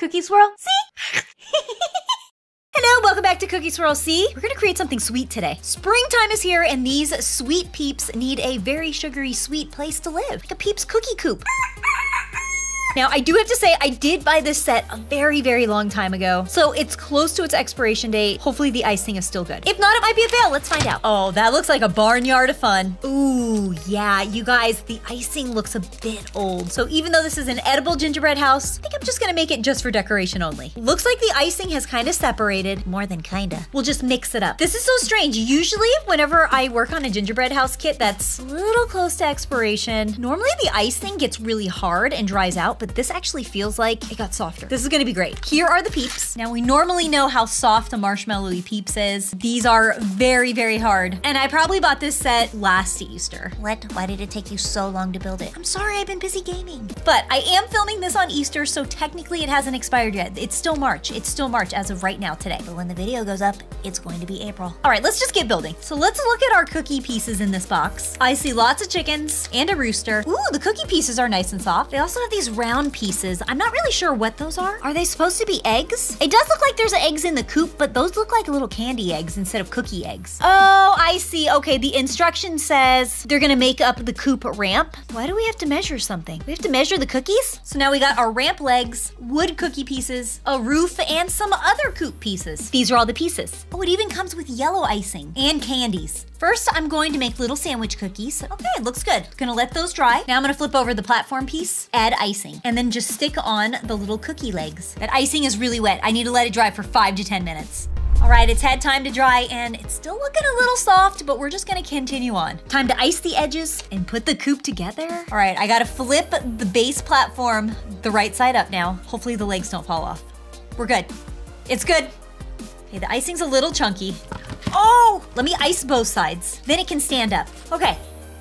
Cookie Swirl, see? Hello, welcome back to CookieSwirlC. We're gonna create something sweet today. Springtime is here, and these sweet peeps need a very sugary sweet place to live. Like a peeps cookie coop. Now, I do have to say, I did buy this set a very, very long time ago. So it's close to its expiration date. Hopefully the icing is still good. If not, it might be a fail. Let's find out. Oh, that looks like a barnyard of fun. Ooh, yeah, you guys, the icing looks a bit old. So even though this is an edible gingerbread house, I think I'm just gonna make it just for decoration only. Looks like the icing has kind of separated. More than kinda. We'll just mix it up. This is so strange. Usually, whenever I work on a gingerbread house kit that's a little close to expiration, normally the icing gets really hard and dries out, but this actually feels like it got softer. This is gonna be great. Here are the peeps. Now we normally know how soft a marshmallowy peeps is. These are very, very hard. And I probably bought this set last Easter. What? Why did it take you so long to build it? I'm sorry, I've been busy gaming. But I am filming this on Easter, so technically it hasn't expired yet. It's still March. It's still March as of right now today. But when the video goes up, it's going to be April. All right, let's just get building. So let's look at our cookie pieces in this box. I see lots of chickens and a rooster. Ooh, the cookie pieces are nice and soft. They also have these round pieces pieces. I'm not really sure what those are. Are they supposed to be eggs? It does look like there's eggs in the coop, but those look like little candy eggs instead of cookie eggs. Oh, I see. Okay, the instruction says they're gonna make up the coop ramp. Why do we have to measure something? We have to measure the cookies? So now we got our ramp legs, wood cookie pieces, a roof, and some other coop pieces. These are all the pieces. Oh, it even comes with yellow icing and candies. First, I'm going to make little sandwich cookies. Okay, looks good. Gonna let those dry. Now I'm gonna flip over the platform piece, add icing, and then just stick on the little cookie legs. That icing is really wet. I need to let it dry for five to 10 minutes. All right, it's had time to dry and it's still looking a little soft, but we're just gonna continue on. Time to ice the edges and put the coop together. All right, I gotta flip the base platform the right side up now. Hopefully the legs don't fall off. We're good. It's good. Okay, the icing's a little chunky. Oh! Let me ice both sides. Then it can stand up. Okay,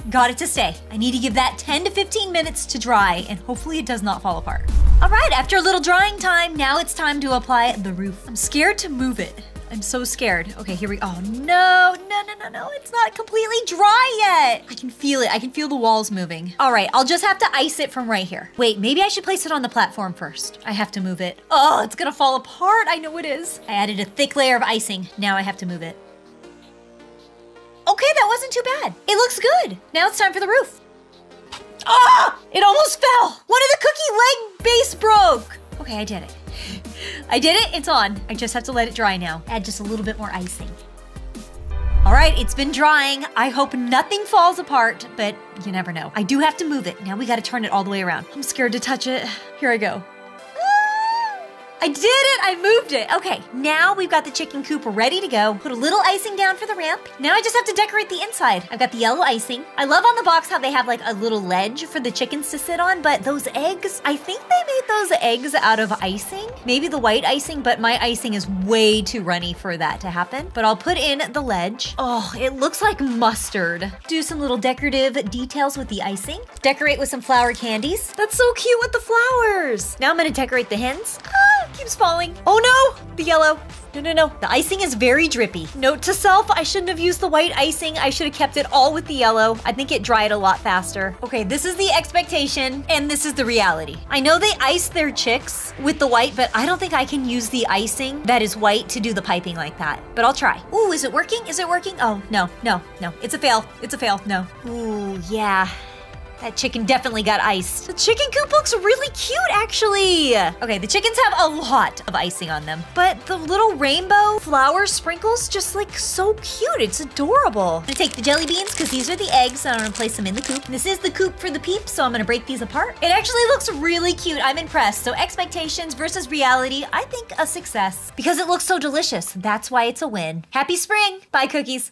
got it to stay. I need to give that 10 to 15 minutes to dry, and hopefully it does not fall apart. All right, after a little drying time, now it's time to apply the roof. I'm scared to move it. I'm so scared. Okay, here we go. Oh no, no, no, no, no. It's not completely dry yet. I can feel it. I can feel the walls moving. All right, I'll just have to ice it from right here. Wait, maybe I should place it on the platform first. I have to move it. Oh, it's gonna fall apart. I know it is. I added a thick layer of icing. Now I have to move it. Wasn't too bad. It looks good. Now it's time for the roof. Ah! It almost fell. One of the cookie leg base broke. Okay, I did it. I did it. It's on. I just have to let it dry now. Add just a little bit more icing. All right, it's been drying. I hope nothing falls apart, but you never know. I do have to move it. Now we got to turn it all the way around. I'm scared to touch it. Here I go. I did it! I moved it! Okay, now we've got the chicken coop ready to go. Put a little icing down for the ramp. Now I just have to decorate the inside. I've got the yellow icing. I love on the box how they have like a little ledge for the chickens to sit on, but those eggs, I think they made those eggs out of icing. Maybe the white icing, but my icing is way too runny for that to happen. But I'll put in the ledge. Oh, it looks like mustard. Do some little decorative details with the icing. Decorate with some flower candies. That's so cute with the flowers. Now I'm gonna decorate the hens. Ah! Keeps falling. Oh no, the yellow. No, no, no. The icing is very drippy. Note to self, I shouldn't have used the white icing. I should have kept it all with the yellow. I think it dried a lot faster. Okay, this is the expectation and this is the reality. I know they ice their chicks with the white, but I don't think I can use the icing that is white to do the piping like that. But I'll try. Ooh, is it working? Is it working? Oh, no, no, no. It's a fail. It's a fail. No. Ooh, yeah. That chicken definitely got iced. The chicken coop looks really cute, actually. Okay, the chickens have a lot of icing on them, but the little rainbow flower sprinkles just like so cute. It's adorable. I'm gonna take the jelly beans because these are the eggs and I'm gonna place them in the coop. This is the coop for the peeps, so I'm gonna break these apart. It actually looks really cute. I'm impressed. So expectations versus reality, I think a success because it looks so delicious. That's why it's a win. Happy spring. Bye, cookies.